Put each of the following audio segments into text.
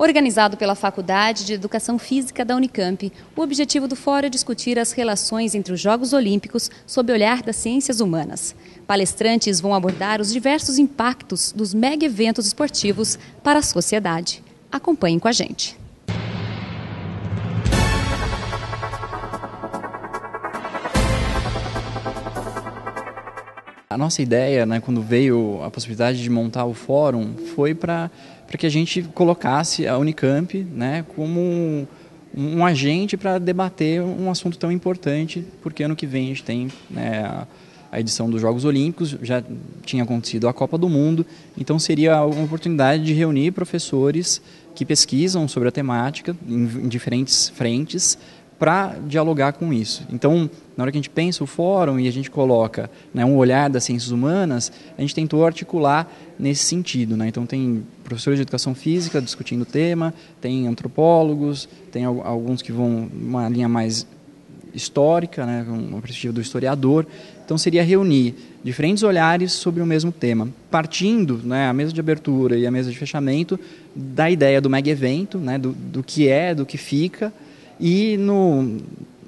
Organizado pela Faculdade de Educação Física da Unicamp, o objetivo do fórum é discutir as relações entre os Jogos Olímpicos sob o olhar das ciências humanas. Palestrantes vão abordar os diversos impactos dos mega eventos esportivos para a sociedade. Acompanhem com a gente. A nossa ideia, né, quando veio a possibilidade de montar o fórum, foi para que a gente colocasse a Unicamp né, como um, um agente para debater um assunto tão importante, porque ano que vem a gente tem né, a, a edição dos Jogos Olímpicos, já tinha acontecido a Copa do Mundo, então seria uma oportunidade de reunir professores que pesquisam sobre a temática em, em diferentes frentes para dialogar com isso. Então, na hora que a gente pensa o fórum e a gente coloca né, um olhar das ciências humanas, a gente tentou articular nesse sentido. Né? Então, tem professores de educação física discutindo o tema, tem antropólogos, tem alguns que vão uma linha mais histórica, né, uma perspectiva do historiador. Então, seria reunir diferentes olhares sobre o mesmo tema, partindo né, a mesa de abertura e a mesa de fechamento da ideia do mega evento, né, do, do que é, do que fica, e no,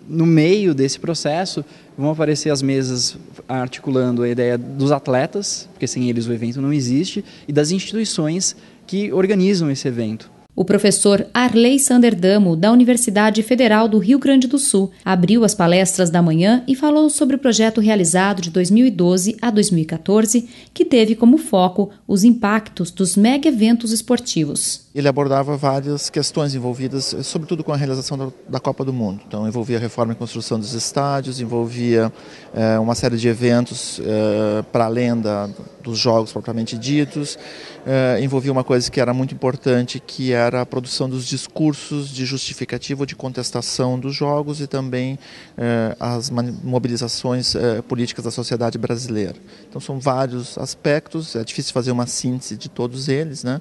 no meio desse processo vão aparecer as mesas articulando a ideia dos atletas, porque sem eles o evento não existe, e das instituições que organizam esse evento. O professor Arley Sanderdamo, da Universidade Federal do Rio Grande do Sul, abriu as palestras da manhã e falou sobre o projeto realizado de 2012 a 2014, que teve como foco os impactos dos mega eventos esportivos. Ele abordava várias questões envolvidas, sobretudo com a realização da Copa do Mundo. Então, envolvia reforma e construção dos estádios, envolvia é, uma série de eventos é, para além da, dos jogos propriamente ditos, é, envolvia uma coisa que era muito importante, que era a produção dos discursos de justificativa ou de contestação dos jogos e também as mobilizações políticas da sociedade brasileira. Então, são vários aspectos, é difícil fazer uma síntese de todos eles, né?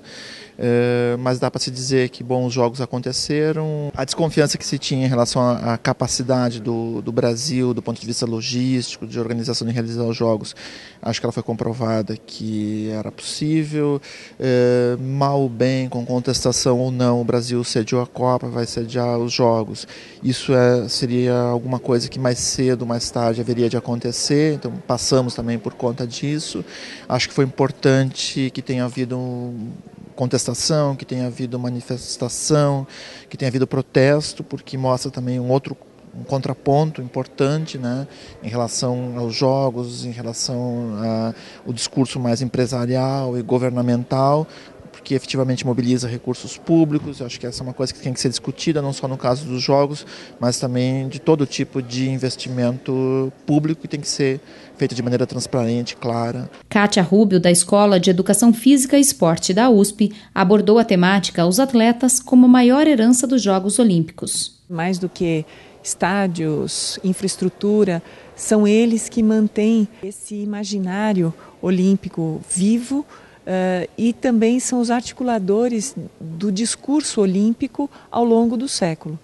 mas dá para se dizer que bons jogos aconteceram. A desconfiança que se tinha em relação à capacidade do, do Brasil, do ponto de vista logístico, de organização de realizar os jogos, acho que ela foi comprovada que era possível. É, mal ou bem, com contestação ou não, o Brasil sediou a Copa, vai sediar os jogos. Isso é, seria alguma coisa que mais cedo, mais tarde haveria de acontecer, então passamos também por conta disso. Acho que foi importante que tenha havido contestação, que tenha havido manifestação, que tenha havido protesto, porque mostra também um outro um contraponto importante né, em relação aos jogos, em relação ao discurso mais empresarial e governamental, porque efetivamente mobiliza recursos públicos. Eu acho que essa é uma coisa que tem que ser discutida, não só no caso dos jogos, mas também de todo tipo de investimento público que tem que ser feito de maneira transparente, clara. Kátia Rubio, da Escola de Educação Física e Esporte da USP, abordou a temática Os Atletas como a maior herança dos Jogos Olímpicos. Mais do que estádios, infraestrutura, são eles que mantêm esse imaginário olímpico vivo Uh, e também são os articuladores do discurso olímpico ao longo do século.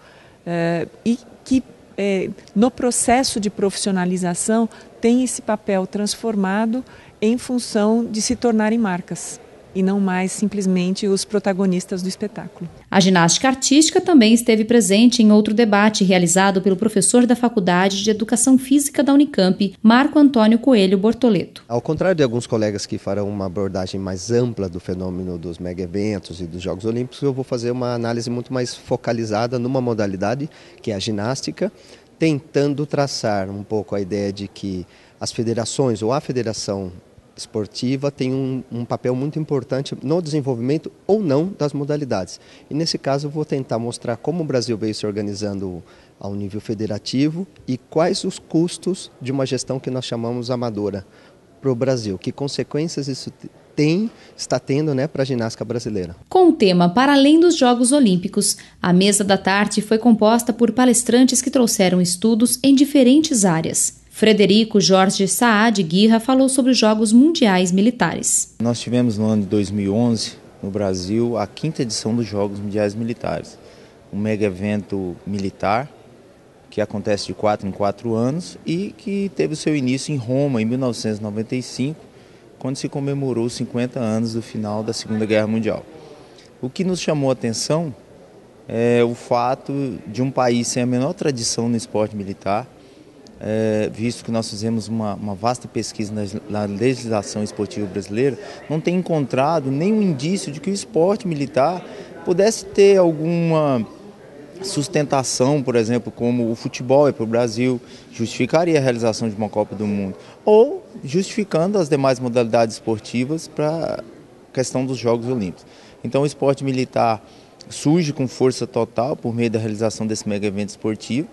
Uh, e que, eh, no processo de profissionalização, tem esse papel transformado em função de se tornarem marcas e não mais simplesmente os protagonistas do espetáculo. A ginástica artística também esteve presente em outro debate realizado pelo professor da Faculdade de Educação Física da Unicamp, Marco Antônio Coelho Bortoleto. Ao contrário de alguns colegas que farão uma abordagem mais ampla do fenômeno dos mega eventos e dos Jogos Olímpicos, eu vou fazer uma análise muito mais focalizada numa modalidade que é a ginástica, tentando traçar um pouco a ideia de que as federações ou a federação esportiva tem um, um, papel muito importante no desenvolvimento ou não das modalidades. E nesse caso vou tentar mostrar como o Brasil veio se organizando ao nível federativo e quais os custos de uma gestão que nós chamamos amadora para o Brasil, que consequências isso tem, está tendo né, para a ginástica brasileira. Com o tema Para Além dos Jogos Olímpicos, a mesa da tarde foi composta por palestrantes que trouxeram estudos em diferentes áreas. Frederico Jorge Saad Guirra falou sobre os Jogos Mundiais Militares. Nós tivemos no ano de 2011, no Brasil, a quinta edição dos Jogos Mundiais Militares. Um mega evento militar que acontece de quatro em quatro anos e que teve o seu início em Roma em 1995, quando se comemorou os 50 anos do final da Segunda Guerra Mundial. O que nos chamou a atenção é o fato de um país sem a menor tradição no esporte militar, é, visto que nós fizemos uma, uma vasta pesquisa na, na, legislação esportiva brasileira, não tem encontrado nenhum indício de que o esporte militar pudesse ter alguma sustentação, por exemplo, como o futebol é para o Brasil, justificaria a realização de uma Copa do Mundo, ou justificando as demais modalidades esportivas para a questão dos Jogos Olímpicos. Então, o esporte militar surge com força total por meio da realização desse mega evento esportivo.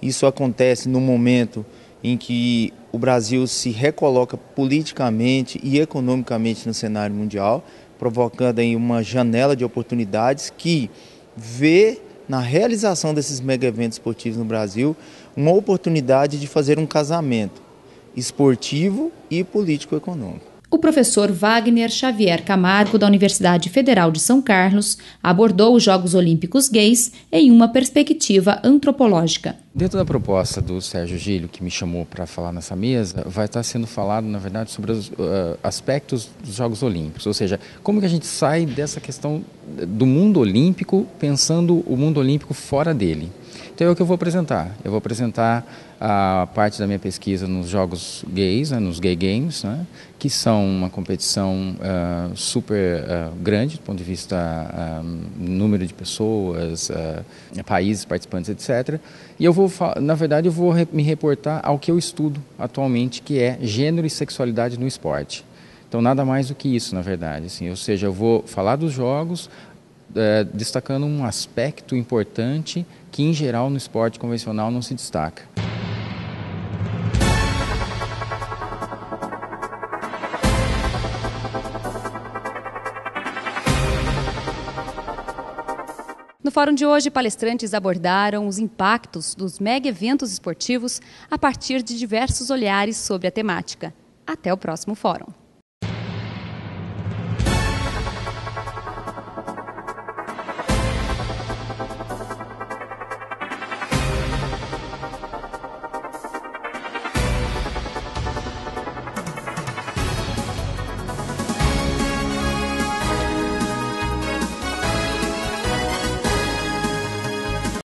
Isso acontece no momento em que o Brasil se recoloca politicamente e economicamente no cenário mundial, provocando aí uma janela de oportunidades que vê na realização desses mega eventos esportivos no Brasil uma oportunidade de fazer um casamento esportivo e político-econômico. O professor Wagner Xavier Camargo, da Universidade Federal de São Carlos, abordou os Jogos Olímpicos Gays em uma perspectiva antropológica. Dentro da proposta do Sérgio Gílio, que me chamou para falar nessa mesa, vai estar sendo falado, na verdade, sobre os uh, aspectos dos Jogos Olímpicos, ou seja, como que a gente sai dessa questão do mundo olímpico, pensando o mundo olímpico fora dele. Então é o que eu vou apresentar. Eu vou apresentar a parte da minha pesquisa nos jogos gays, né, nos gay games, né, que são uma competição uh, super uh, grande do ponto de vista uh, número de pessoas, países participantes, etc. E eu vou, na verdade, eu vou me reportar ao que eu estudo atualmente, que é gênero e sexualidade no esporte. Então, nada mais do que isso, na verdade. Assim, ou seja, eu vou falar dos jogos, é, destacando um aspecto importante que, em geral, no esporte convencional não se destaca. No fórum de hoje, palestrantes abordaram os impactos dos mega eventos esportivos a partir de diversos olhares sobre a temática. Até o próximo fórum.